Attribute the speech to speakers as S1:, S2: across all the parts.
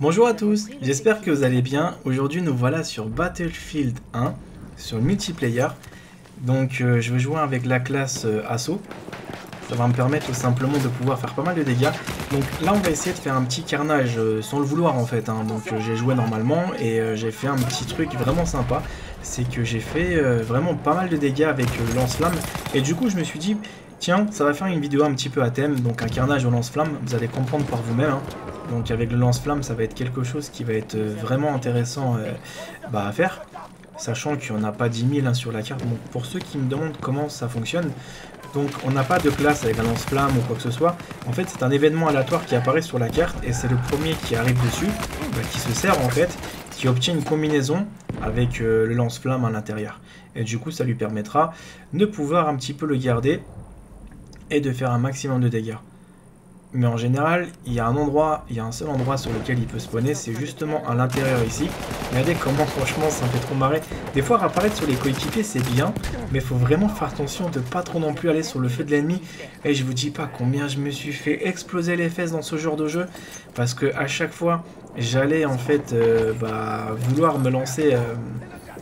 S1: Bonjour à tous, j'espère que vous allez bien. Aujourd'hui nous voilà sur Battlefield 1, sur le multiplayer. Donc euh, je vais jouer avec la classe euh, Assaut. Ça va me permettre tout simplement de pouvoir faire pas mal de dégâts. Donc là on va essayer de faire un petit carnage euh, sans le vouloir en fait. hein. Donc j'ai joué normalement et j'ai fait un petit truc vraiment sympa. C'est que j'ai fait vraiment pas mal de dégâts avec lance-flamme. Et du coup je me suis dit, tiens ça va faire une vidéo un petit peu à thème. Donc un carnage au lance-flamme, vous allez comprendre par vous-même. hein. Donc avec le lance-flamme ça va être quelque chose qui va être euh, vraiment intéressant euh, bah, à faire. Sachant qu'il n'y en a pas 10 000 hein, sur la carte. Pour ceux qui me demandent comment ça fonctionne, donc on n'a pas de classe avec un lance-flamme ou quoi que ce soit. En fait c'est un événement aléatoire qui apparaît sur la carte et c'est le premier qui arrive dessus, bah, qui se sert en fait, qui obtient une combinaison avec euh, le lance-flamme à l'intérieur. Et du coup ça lui permettra de pouvoir un petit peu le garder et de faire un maximum de dégâts. Mais en général, il y a un endroit, il y a un seul endroit sur lequel il peut spawner, c'est justement à l'intérieur ici. Regardez comment franchement ça me fait trop marrer. Des fois apparaître sur les coéquipiers c'est bien, mais faut vraiment faire attention de pas trop non plus aller sur le feu de l'ennemi. Et je vous dis pas combien je me suis fait exploser les fesses dans ce genre de jeu, parce que à chaque fois j'allais en fait euh, bah, vouloir me lancer euh,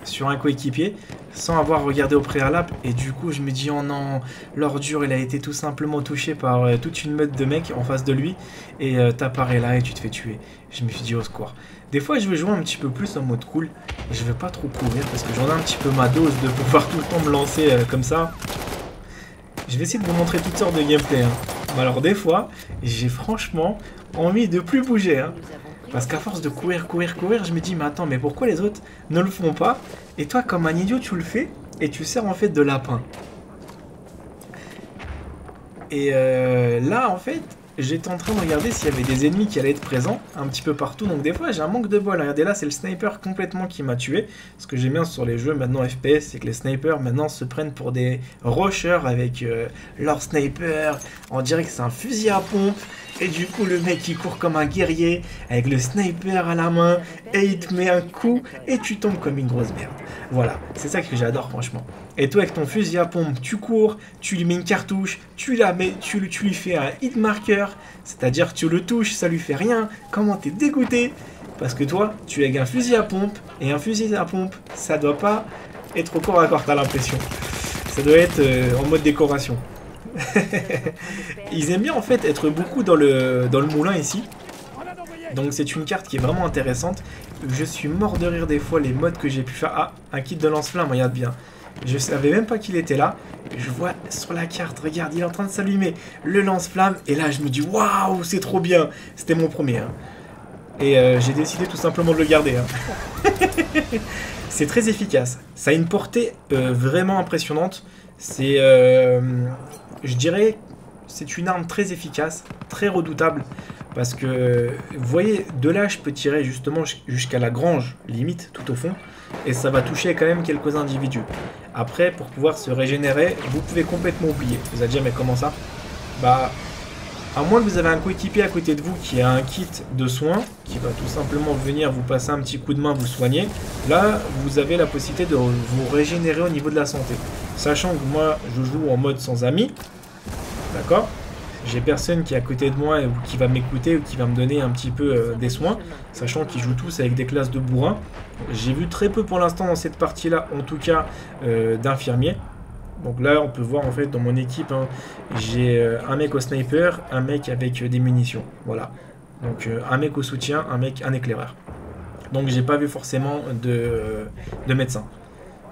S1: sur un coéquipier sans avoir regardé au préalable. Et du coup je me dis oh non l'ordure il a été tout simplement touché par euh, toute une meute de mecs en face de lui. Et euh, t'apparais là et tu te fais tuer. Je me suis dit au secours. Des fois je vais jouer un petit peu plus en mode cool. Je veux pas trop courir parce que j'en ai un petit peu ma dose de pouvoir tout le temps me lancer euh, comme ça. Je vais essayer de vous montrer toutes sortes de gameplay hein. Mais alors des fois j'ai franchement envie de plus bouger hein. Parce qu'à force de courir, courir, courir, je me dis, mais attends, mais pourquoi les autres ne le font pas Et toi, comme un idiot, tu le fais et tu sers en fait de lapin. Et euh, là, en fait, j'étais en train de regarder s'il y avait des ennemis qui allaient être présents un petit peu partout. Donc des fois, j'ai un manque de bol. Regardez là, c'est le sniper complètement qui m'a tué. Ce que j'aime bien sur les jeux maintenant FPS, c'est que les snipers maintenant se prennent pour des rushers avec euh, leur sniper. On dirait que c'est un fusil à pompe. Et du coup, le mec il court comme un guerrier avec le sniper à la main et il te met un coup et tu tombes comme une grosse merde. Voilà, c'est ça que j'adore franchement. Et toi avec ton fusil à pompe, tu cours, tu lui mets une cartouche, tu la mets, tu, lui fais un hit marker, c'est-à-dire tu le touches, ça lui fait rien. Comment t'es dégoûté? Parce que toi, tu es avec un fusil à pompe et un fusil à pompe, ça doit pas être au corps à corps, t'as l'impression. Ça doit être euh, en mode décoration. Ils aiment bien en fait être beaucoup dans le, dans le moulin ici. Donc c'est une carte qui est vraiment intéressante. Je suis mort de rire des fois les modes que j'ai pu faire. Ah, un kit de lance-flamme, regarde bien. Je savais même pas qu'il était là. Je vois sur la carte, regarde, il est en train de s'allumer. Le lance-flamme. Et là, je me dis, waouh, c'est trop bien. C'était mon premier. hein. Et euh, j'ai décidé tout simplement de le garder. hein. c'est très efficace. Ça a une portée euh, vraiment impressionnante. C'est, euh, je dirais, c'est une arme très efficace, très redoutable. Parce que, vous voyez, de là, je peux tirer justement jus- jusqu'à la grange, limite, tout au fond. Et ça va toucher quand même quelques individus. Après, pour pouvoir se régénérer, vous pouvez complètement oublier. Vous allez dire, mais comment ça? Bah, à moins que vous avez un coéquipier à côté de vous qui a un kit de soins, qui va tout simplement venir vous passer un petit coup de main, vous soigner, là, vous avez la possibilité de vous régénérer au niveau de la santé. Sachant que moi, je joue en mode sans amis, d'accord? J'ai personne qui est à côté de moi ou qui va m'écouter ou qui va me donner un petit peu euh, des soins, sachant qu'ils jouent tous avec des classes de bourrin. J'ai vu très peu pour l'instant dans cette partie-là, en tout cas, euh, d'infirmiers. Donc là, on peut voir en fait dans mon équipe, hein, j'ai euh, un mec au sniper, un mec avec des munitions. Voilà. Donc un mec au soutien, un mec, un éclaireur. Donc j'ai pas vu forcément de, de médecin.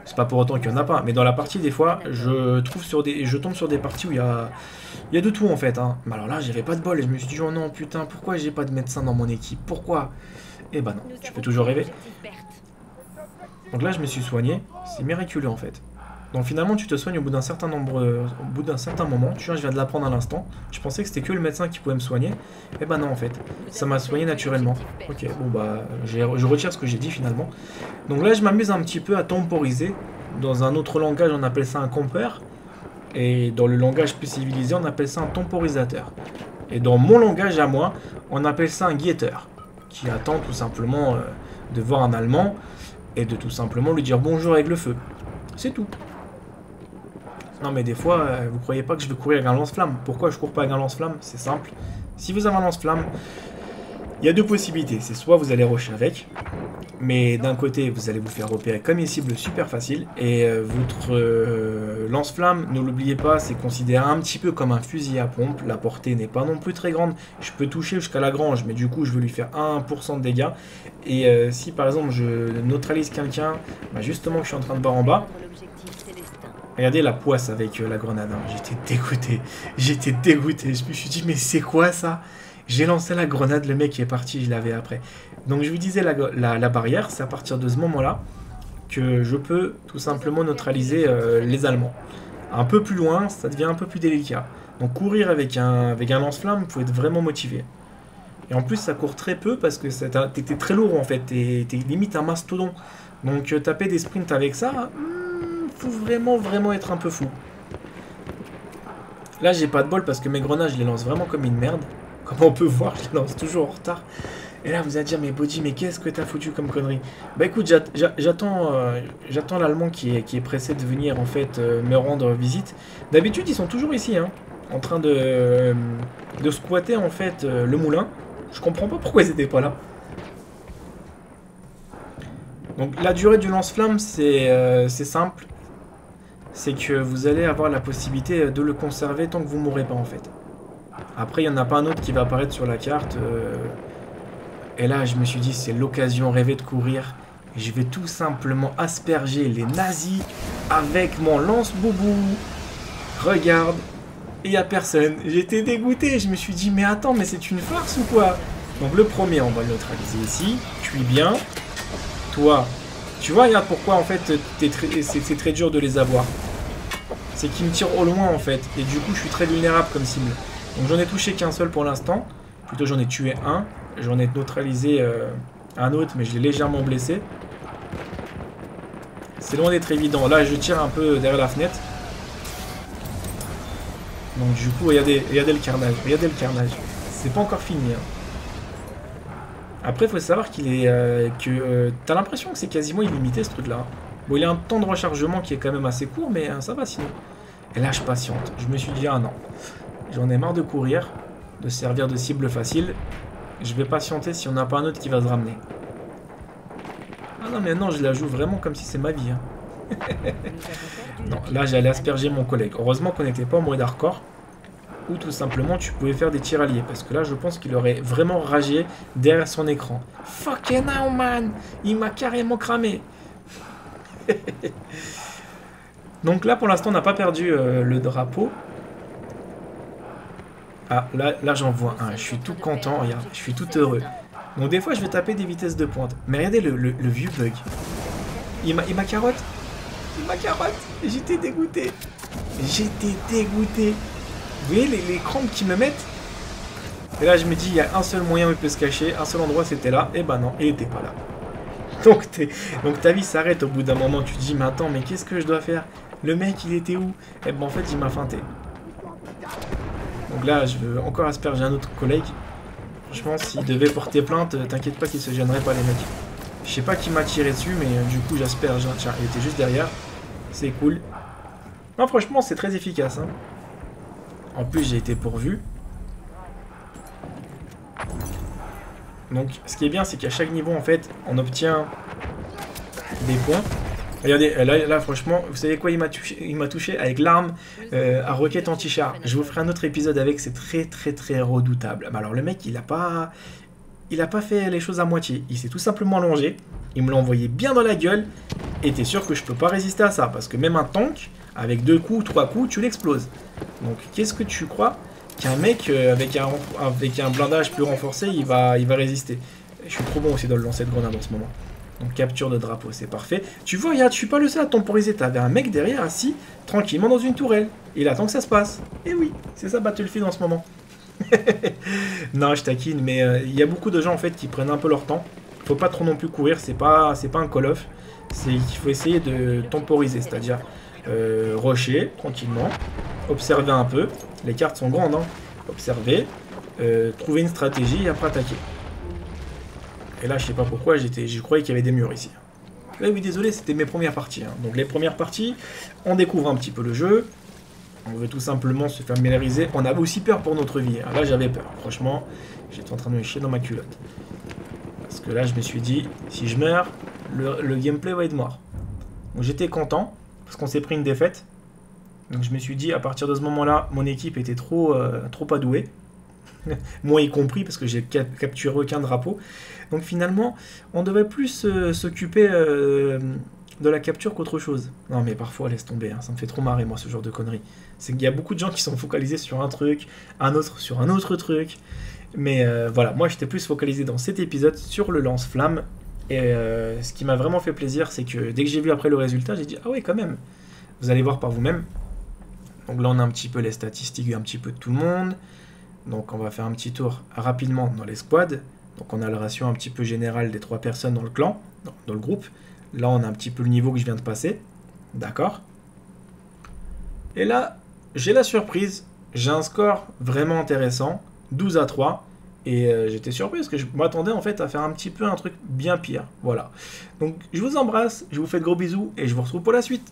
S1: C'est pas pour autant qu'il y en a pas, mais dans la partie des fois, je trouve sur des, je tombe sur des parties où il y a, il y a de tout en fait. Hein. Mais alors là, j'avais pas de bol et je me suis dit oh non putain, pourquoi j'ai pas de médecin dans mon équipe? Pourquoi? Eh ben non, tu peux toujours rêver. Donc là, je me suis soigné. C'est miraculeux en fait. Donc finalement, tu te soignes au bout d'un certain nombre, au bout d'un certain moment. Tu vois, je viens de l'apprendre à l'instant. Je pensais que c'était que le médecin qui pouvait me soigner. Et ben non, en fait, ça m'a soigné naturellement. Ok, bon bah, je retire ce que j'ai dit finalement. Donc là, je m'amuse un petit peu à temporiser. Dans un autre langage, on appelle ça un compère. Et dans le langage plus civilisé, on appelle ça un temporisateur. Et dans mon langage à moi, on appelle ça un guetteur. Qui attend tout simplement euh, de voir un Allemand et de tout simplement lui dire bonjour avec le feu. C'est tout. Non mais des fois, euh, vous croyez pas que je vais courir avec un lance-flamme. Pourquoi je cours pas avec un lance-flamme? C'est simple. Si vous avez un lance-flamme, Il y a deux possibilités. C'est soit vous allez rusher avec, mais d'un côté, vous allez vous faire repérer comme une cible super facile. Et euh, votre euh, lance-flamme, ne l'oubliez pas, c'est considéré un petit peu comme un fusil à pompe. La portée n'est pas non plus très grande. Je peux toucher jusqu'à la grange, mais du coup, je veux lui faire 1% de dégâts. Et si par exemple, je neutralise quelqu'un, bah, justement, que je suis en train de voir en bas, Regardez la poisse avec la grenade. Hein. J'étais dégoûté. J'étais dégoûté. Je me suis dit, mais c'est quoi ça? J'ai lancé la grenade, le mec est parti, je l'avais après. Donc je vous disais, la, barrière, c'est à partir de ce moment-là que je peux tout simplement neutraliser euh, les Allemands. Un peu plus loin, ça devient un peu plus délicat. Donc courir avec un, lance-flamme, il faut être vraiment motivé. Et en plus, ça court très peu parce que t'étais très lourd en fait. T'es limite un mastodon. Donc euh, taper des sprints avec ça, hmm, vraiment, vraiment être un peu fou. Là, j'ai pas de bol parce que mes grenades, je les lance vraiment comme une merde. Comme on peut voir, je les lance toujours en retard. Et là, vous allez dire, mais Body, mais qu'est-ce que t'as foutu comme connerie? Bah écoute, j'attends euh, j'attends l'Allemand qui est, pressé de venir, en fait, euh, me rendre visite. D'habitude, ils sont toujours ici, hein, en train de, euh, de squatter, en fait, le moulin. Je comprends pas pourquoi ils étaient pas là. Donc la durée du lance-flamme, c'est simple. C'est que vous allez avoir la possibilité de le conserver tant que vous mourrez pas, en fait. Après, il n'y en a pas un autre qui va apparaître sur la carte. Et là, je me suis dit, c'est l'occasion rêvée de courir. Je vais tout simplement asperger les nazis avec mon lance-boubou. Regarde, il n'y a personne. J'étais dégoûté. Je me suis dit, mais attends, mais c'est une farce ou quoi? Donc le premier, on va le neutraliser ici. Cuis bien. Toi, tu vois, regarde pourquoi en fait c'est très dur de les avoir. C'est qu'ils me tirent au loin en fait. Et du coup, je suis très vulnérable comme cible. Donc j'en ai touché qu'un seul pour l'instant. Plutôt j'en ai tué un. J'en ai neutralisé euh, un autre, mais je l'ai légèrement blessé. C'est loin d'être évident. Là, je tire un peu derrière la fenêtre. Donc du coup, regardez, regardez le carnage. Regardez le carnage. C'est pas encore fini. Hein. Après, il faut savoir qu'il est... Euh, que euh, T'as l'impression que c'est quasiment illimité, ce truc-là. Bon, il a un temps de rechargement qui est quand même assez court, mais ça va sinon. Et là, je patiente. Je me suis dit, ah non. J'en ai marre de courir, de servir de cible facile. Je vais patienter si on n'a pas un autre qui va se ramener. Ah non, mais non, je la joue vraiment comme si c'est ma vie. Hein. non, là, j'allais asperger mon collègue. Heureusement qu'on n'était pas en mode hardcore. Ou tout simplement, tu pouvais faire des tirs alliés. Parce que là, je pense qu'il aurait vraiment ragé derrière son écran. Fucking hell, man Il m'a carrément cramé Donc là, pour l'instant, on n'a pas perdu euh, le drapeau. Ah, là, là j'en vois un. Je suis tout content, regarde. Je suis tout heureux. Donc des fois, je vais taper des vitesses de pointe. Mais regardez le, vieux bug. Il m'a carotte. Il m'a carotte. J'étais dégoûté. J'étais dégoûté. Vous voyez les, crampes qui me mettent Et là, je me dis, il y a un seul moyen où il peut se cacher. Un seul endroit, c'était là. Et bah non, il était pas là. Donc, donc ta vie s'arrête au bout d'un moment. Tu te dis, mais attends, mais qu'est-ce que je dois faire? Le mec, il était où? Et ben en fait, il m'a feinté. Donc là, je veux encore asperger un autre collègue. Franchement, s'il devait porter plainte, t'inquiète pas qu'il se gênerait pas les mecs. Je sais pas qui m'a tiré dessus, mais euh, du coup j'asperge. Tiens, il était juste derrière. C'est cool. Non, franchement, c'est très efficace. Hein. En plus, j'ai été pourvu. Donc, ce qui est bien, c'est qu'à chaque niveau, en fait, on obtient des points. Regardez, là, là, franchement, vous savez quoi il m'a touché, touché avec l'arme euh, à roquette anti-char. Je vous ferai un autre épisode avec, c'est très très très redoutable. alors le mec, il a pas, il a pas fait les choses à moitié. Il s'est tout simplement allongé. Il me l'a envoyé bien dans la gueule. Et t'es sûr que je peux pas résister à ça, parce que même un tank, avec deux coups, trois coups, tu l'exploses. Donc qu'est-ce que tu crois qu'un mec euh, avec un blindage plus renforcé, il va il va résister? Je suis trop bon aussi dans le lancer de grenade en ce moment. Donc capture de drapeau, c'est parfait. Tu vois, regarde, je suis pas le seul à temporiser. T'avais un mec derrière assis tranquillement dans une tourelle. Il attend que ça se passe. Et oui, c'est ça Battlefield en ce moment. non, je taquine, mais euh, il y a beaucoup de gens en fait qui prennent un peu leur temps. Faut pas trop non plus courir, c'est pas, pas un call off. C'est qu'il faut essayer de temporiser, c'est-à-dire euh, rusher tranquillement, observer un peu. Les cartes sont grandes, hein. Observer, euh, trouver une stratégie et après attaquer. Et là, je sais pas pourquoi, j'étais, je croyais qu'il y avait des murs ici. Là, oui, désolé, c'était mes premières parties. Hein. Donc les premières parties, on découvre un petit peu le jeu. On veut tout simplement se familiariser. On avait aussi peur pour notre vie. Hein. Là, j'avais peur. Franchement, j'étais en train de me chier dans ma culotte. Parce que là, je me suis dit, si je meurs, le, le gameplay va être mort. Donc j'étais content, parce qu'on s'est pris une défaite. Donc je me suis dit, à partir de ce moment-là, mon équipe était trop, euh, trop adouée. Moi y compris, parce que j'ai cap- capturé aucun drapeau. Donc finalement, on devait plus euh, s'occuper euh, de la capture qu'autre chose. Non mais parfois, laisse tomber, hein, ça me fait trop marrer moi ce genre de conneries. C'est qu'il y a beaucoup de gens qui sont focalisés sur un truc, un autre sur un autre truc. Mais euh, voilà, moi j'étais plus focalisé dans cet épisode sur le lance-flamme. Et ce qui m'a vraiment fait plaisir, c'est que dès que j'ai vu après le résultat, j'ai dit Ah ouais, quand même. Vous allez voir par vous-même. Donc là, on a un petit peu les statistiques, un petit peu de tout le monde. Donc on va faire un petit tour rapidement dans les squads. Donc on a le ratio un petit peu général des trois personnes dans le clan, dans, le groupe. Là, on a un petit peu le niveau que je viens de passer. D'accord? Et là, j'ai la surprise. J'ai un score vraiment intéressant. 12 à 3. Et euh, j'étais surpris parce que je m'attendais en fait à faire un petit peu un truc bien pire. Voilà. Donc je vous embrasse, je vous fais de gros bisous et je vous retrouve pour la suite.